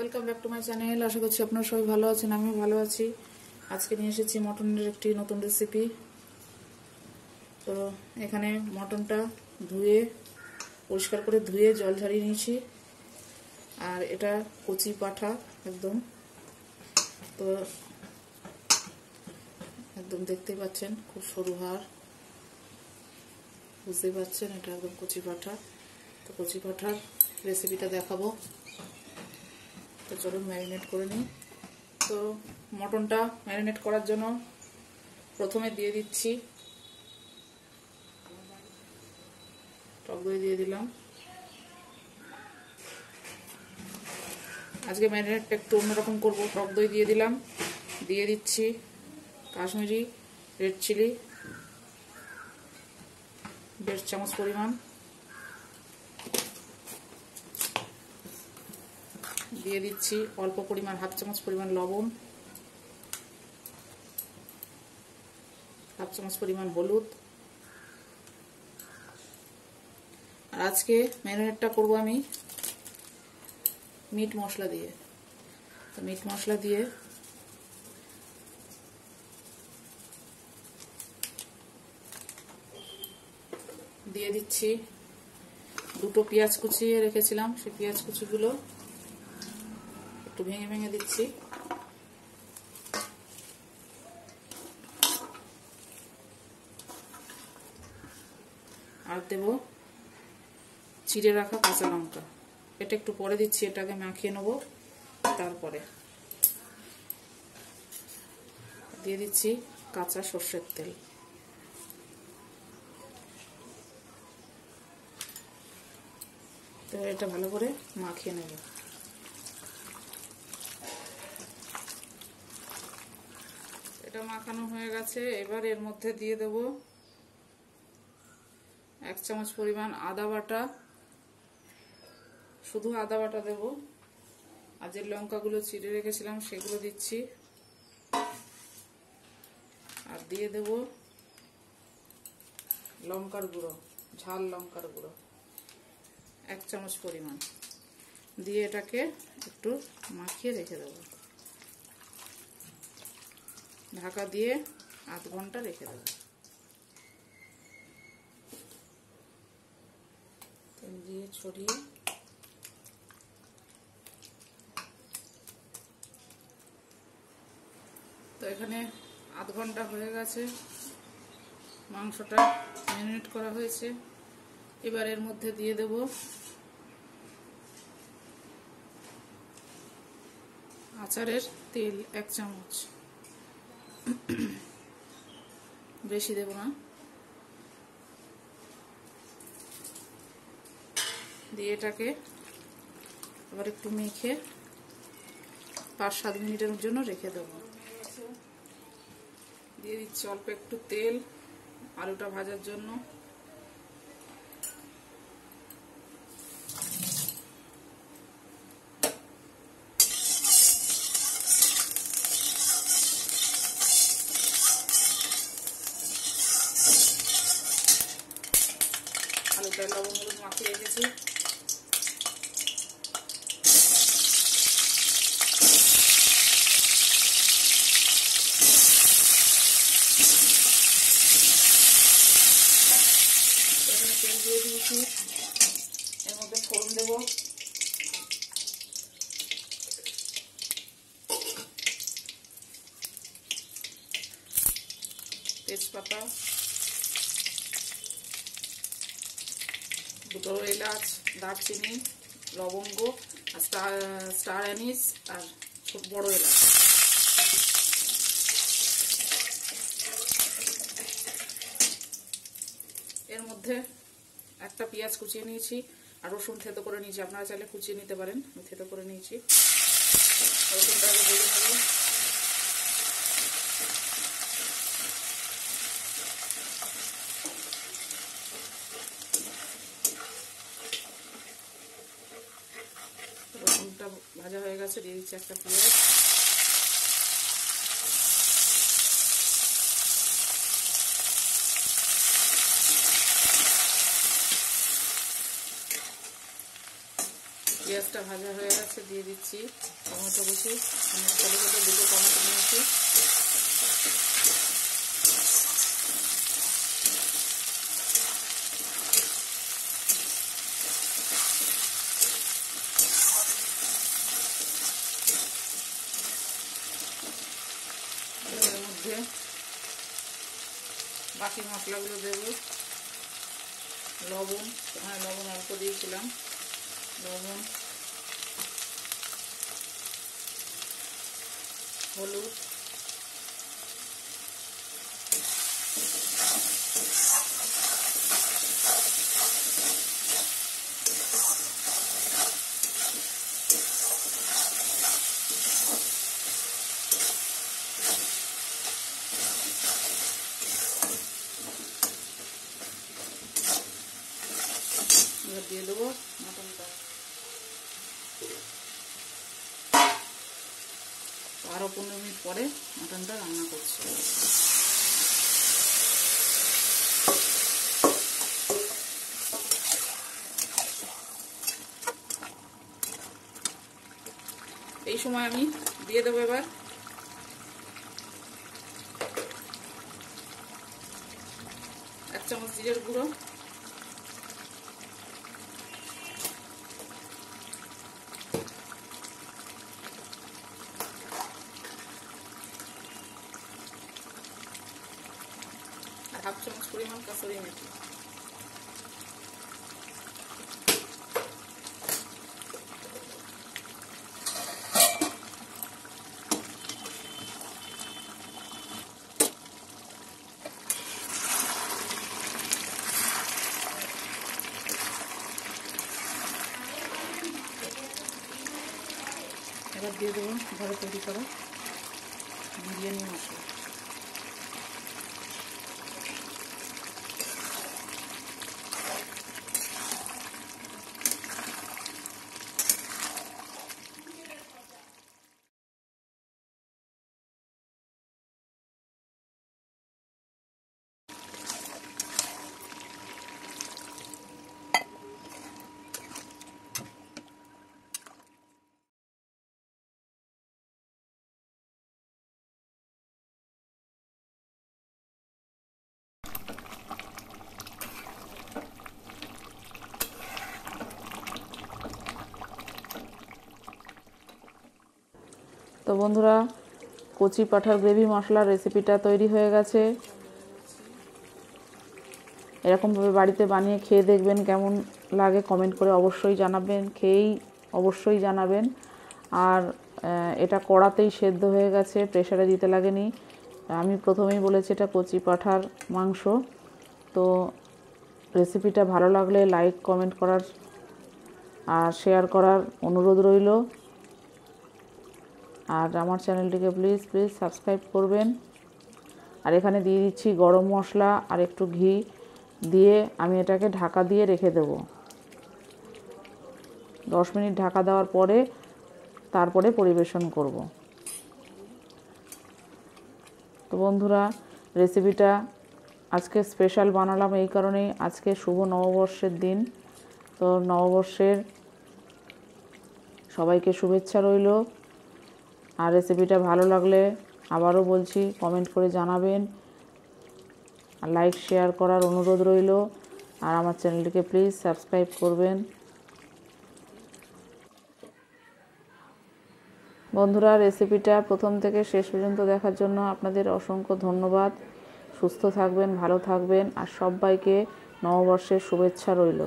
Welcome back to my channel আশা করছি আপনারা সবাই ভালো আছেন আমি ভালো আছি। আজকে নিয়ে এসেছি মটনের একটি নতুন রেসিপি তো এখানে মটনটা ধুয়ে, পরিষ্কার করে ধুয়ে জল ঝারিয়ে নিয়েছি। আর এটা কচি পাঠা, একদম। তো একদম দেখতেই পাচ্ছেন, খুব সরু হাড়। বুঝতেই পাচ্ছেন, এটা একদম কচি পাঠা। তো কচি পাঠার রেসিপিটা দেখাবো। তো চলুন ম্যারিনেট করে নিই। তো মটনটা ম্যারিনেট করার জন্য প্রথমে দিয়ে দিচ্ছি। টক দই দিয়ে দিলাম। আজকে ম্যারিনেটটা একটু অন্যরকম করব। টক দই দিয়ে দিলাম। দিয়ে দিচ্ছি কাশ্মীরি রেড চিলি দেড় চামচ পরিমাণ। দিয়ে দিচ্ছি অল্প পরিমাণ, হাফ চামচ পরিমাণ লবণ, হাফ চামচ পরিমাণ হলুদ। আর আজকে ম্যারিনেটটা করব আমি মিট মশলা দিয়ে। তো মিট মশলা দিয়ে দিয়ে দিচ্ছি দুটো পেঁয়াজ কুচিয়ে রেখেছিলাম, সেই পেঁয়াজ কুচিগুলো। একটু ভেঙে ভেঙে দিচ্ছি। আর দেব চিড়ে রাখা কাঁচা লঙ্কা। এটা একটু পরে দিচ্ছি, এটাকে মাখিয়ে নেব, তারপরে। দিয়ে দিচ্ছি কাঁচা সর্ষের তেল। তো এটা ভালো করে মাখিয়ে নেব। এটা মাখানো হয়ে গেছে। এবার এর মধ্যে দিয়ে দেব এক চামচ পরিমাণ আদা বাটা। শুধু আদা বাটা দেব। আর যে লঙ্কাগুলো চিড়ে রেখেছিলাম, সেগুলো দিচ্ছি। আর দিয়ে দেব লঙ্কার গুঁড়ো, ঝাল লঙ্কার গুঁড়ো। এক চামচ পরিমাণ। দিয়ে এটাকে একটু মাখিয়ে রেখে দেব। ঢাকা দিয়ে আধ ঘণ্টা রেখে দেব। তেল দিয়ে ছড়িয়ে তো এখানে আধ ঘণ্টা হয়ে গেছে। মাংসটা ম্যারিনেট করা হয়েছে। এবার এর মধ্যে দিয়ে দেব আচারের তেল এক চামচ। বেশি দেব না। দিয়ে এটাকে আবার একটু মেখে পাঁচ সাত মিনিটের জন্য রেখে দেবো। দিয়ে দিচ্ছি অল্প একটু তেল, আলুটা ভাজার জন্য। আলুটা লবণ হলুদ মাখিয়ে রেখেছি দিয়ে দিয়েছি এর মধ্যে ফোড়ন দেবো তেজপাতা দুটো এলাচ দারচিনি, লবঙ্গ, আর স্টার অ্যানিস, আর বড় এলাচ এর মধ্যে একটা পেঁয়াজ কুচিয়ে নিয়েছি, আর রসুন থেতো করে নিয়েছি। আপনারা চাইলে কুচিয়ে নিতে পারেন, আমি থেতো করে নিয়েছি রসুনটা ভাজা হয়ে গেছে দিয়ে একটা পেঁয়াজ পেঁয়াজটা ভাজা হয়ে গেছে, দিয়ে দিচ্ছি। টমেটো কুচি ছোটো দুটো টমেটো নিয়েছি এর মধ্যে বাকি মশলাগুলো দেব। লবণ হ্যাঁ লবণ অল্প দিয়েছিলাম। লবণ হলুদ এবার দিয়ে দেবো মটনটা বারো পনেরো মিনিট পরে মটনটা রান্না করছি। এই সময় আমি দিয়ে দেবো এবার। এক চামচ জিরের গুঁড়ো। আর হাফ চামচ পরিমাণ কাসুরি মেথি এবার দিয়ে দেবো ঘরে তৈরি করা। বিরিয়ানি মশলা। তো বন্ধুরা, কচি পাঠার গ্রেভি মশলার রেসিপিটা তৈরি হয়ে গেছে। এরকমভাবে বাড়িতে বানিয়ে খেয়ে দেখবেন কেমন লাগে কমেন্ট করে অবশ্যই জানাবেন, খেয়েই অবশ্যই জানাবেন। আর এটা কড়াতেই সেদ্ধ হয়ে গেছে প্রেশারে দিতে লাগেনি। আমি প্রথমেই বলেছি এটা কচি পাঠার মাংস। তো রেসিপিটা ভালো লাগলে লাইক কমেন্ট করার আর শেয়ার করার অনুরোধ রইল। আর আমার চ্যানেলটিকে প্লিজ প্লিজ সাবস্ক্রাইব করবেন। আর এখানে দিয়ে দিচ্ছি গরম মশলা আর একটু ঘি দিয়ে আমি এটাকে ঢাকা দিয়ে রেখে দেব। দশ মিনিট ঢাকা দেওয়ার পরে তারপরে পরিবেশন করব। তো বন্ধুরা রেসিপিটা আজকে স্পেশাল বানালাম এই কারণেই আজকে শুভ নববর্ষের দিন। তো নববর্ষের সবাইকে শুভেচ্ছা রইল। আর রেসিপিটা ভালো লাগলে আবারও বলছি কমেন্ট করে জানাবেন। আর লাইক শেয়ার করার অনুরোধ রইল। আর আমার চ্যানেলটিকে প্লিজ সাবস্ক্রাইব করবেন। বন্ধুরা রেসিপিটা প্রথম থেকে শেষ পর্যন্ত দেখার জন্য আপনাদের অসংখ্য ধন্যবাদ। সুস্থ থাকবেন, ভালো থাকবেন। আর সবাইকে নববর্ষের শুভেচ্ছা রইল।